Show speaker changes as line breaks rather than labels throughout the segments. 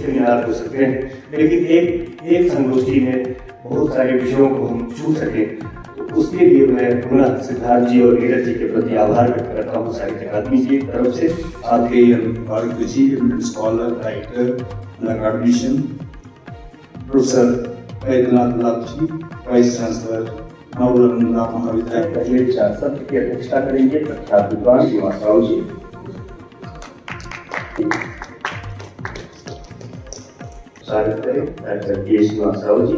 Seminar हो सकते हैं लेकिन एक एक संगोष्ठी में बहुत सारे विषयों को हम छू सके। तो उसके लिए मैं पुनः सिद्धार्थ जी और नीरज जी के प्रति आभार व्यक्त करता हूँ। साहित्य अकादमी की तरफ़ से।
आपके eminent scholar, writer, and academician, Professor Vaidyanath Lal ji, Vice Chancellor, नवलखंडा महाविद्यालय
पहले सत्र की अध्यक्षता करेंगे। प्रख्यात विद्वान श्रीनिवास राव जी। स्वागत डॉक्टर के श्रीनिवास राव जी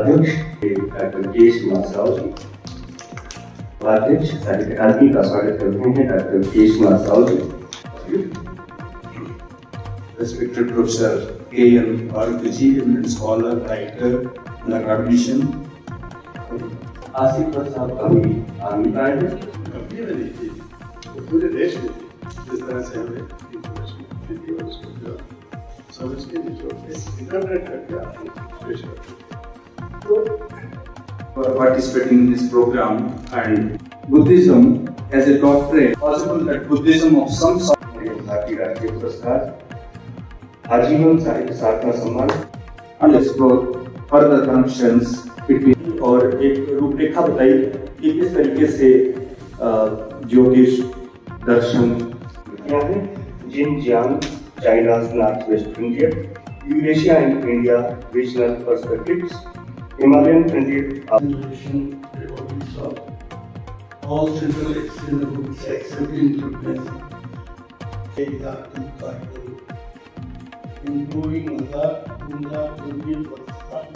अध्यक्ष डॉक्टर के श्रीनिवास राव जी उपाध्यक्ष साहित्य अकादमी का स्वागत करते हैं डॉक्टर के Srinivas Rao ji
respected Professor K.N. Bharataji, eminent scholar, writer, and academician,
Asif साहब कभी आर्मी आए हैं
पूरे देश में जिस तरह से हमें इंफॉर्मेशन है जो समझ के के इंटरनेट करके आपको पेश करते हैं
for participating in this program and Buddhism as a doctrine. Possible that Buddhism of some sort
भारतीय राष्ट्रीय पुरस्कार आजीवन साहित्य सम्मान
further connections between
और एक रूपरेखा बताई कि किस तरीके से अ, ज्योतिष दर्शन क्या है Xinjiang China north west India Eurasia and India regional perspectives Himalayan frontier
all central external groups Buddhism. Vedanta Guru, including Mazar, Bunda, Indian Pakistan,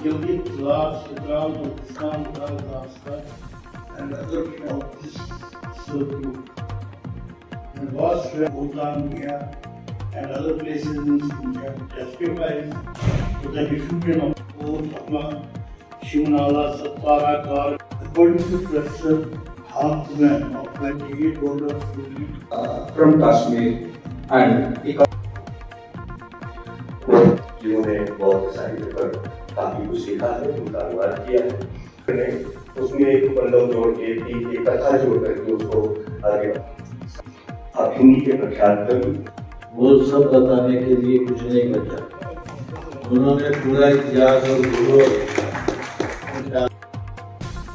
Gilgit, Lars, Iran, Pakistan, Afghanistan, and other Buddhist circles. And vast Bhutan, Myanmar, and other places in India testifies to the diffusion of both Atma, Shimanala, Satara, Kar, according to Professor Hartman of 28 Board of Review.
from Kashmir and
जिन्होंने बौद्ध साहित्य पर काफ़ी कुछ लिखा है, उनका अनुवाद किया है। उसमें एक पल्लव जोड़ के, एक कथा जोड़ करके उसको आगे आप हिंदी के प्रख्यात कवि।
वो सब बताने के लिए कुछ नहीं बचा। उन्होंने पूरा इतिहास और भूगोल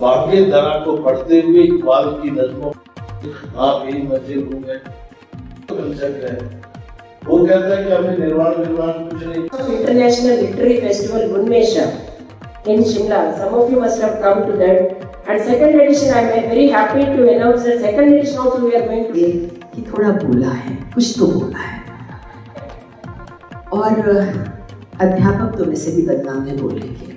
बाकी धरा को पढ़ते हुए इकबाल की नज्मों आप ही मस्जिद घूमे कंसेप्ट है
international literary festival गुणमेश in Shimla some of you must have come to that and second edition I am very happy to announce that second edition also we are going to
कि थोड़ा बोला है कुछ तो बोला है। और अध्यापक तो वैसे भी बदनाम है बोलने के। लिए